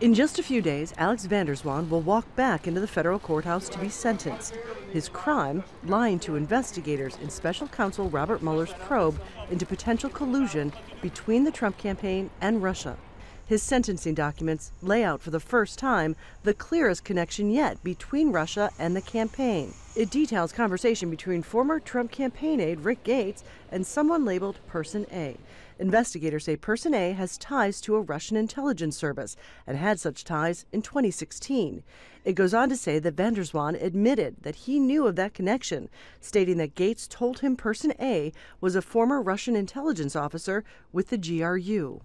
In just a few days, Alex van der Zwaan will walk back into the federal courthouse to be sentenced. His crime, lying to investigators in special counsel Robert Mueller's probe into potential collusion between the Trump campaign and Russia. His sentencing documents lay out for the first time the clearest connection yet between Russia and the campaign. It details conversation between former Trump campaign aide Rick Gates and someone labeled Person A. Investigators say Person A has ties to a Russian intelligence service and had such ties in 2016. It goes on to say that van der Zwaan admitted that he knew of that connection, stating that Gates told him Person A was a former Russian intelligence officer with the GRU.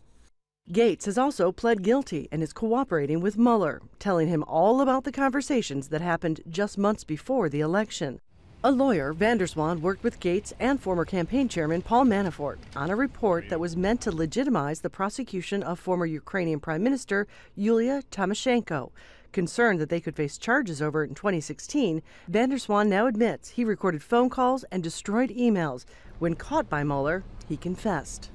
Gates has also pled guilty and is cooperating with Mueller, telling him all about the conversations that happened just months before the election. A lawyer, van der Zwaan, worked with Gates and former campaign chairman Paul Manafort on a report that was meant to legitimize the prosecution of former Ukrainian Prime Minister Yulia Tymoshenko. Concerned that they could face charges over it in 2016, van der Zwaan now admits he recorded phone calls and destroyed emails. When caught by Mueller, he confessed.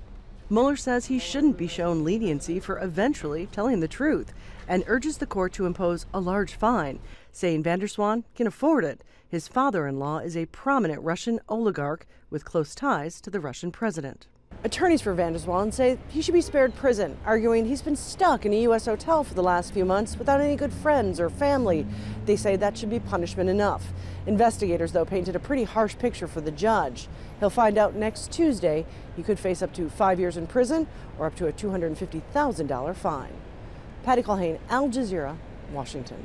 Mueller says he shouldn't be shown leniency for eventually telling the truth and urges the court to impose a large fine, saying van der Zwaan can afford it. His father in law is a prominent Russian oligarch with close ties to the Russian president. Attorneys for van say he should be spared prison, arguing he's been stuck in a U.S. hotel for the last few months without any good friends or family. They say that should be punishment enough. Investigators, though, painted a pretty harsh picture for the judge. He'll find out next Tuesday he could face up to five years in prison or up to a $250,000 fine. Patty Culhane, Al Jazeera, Washington.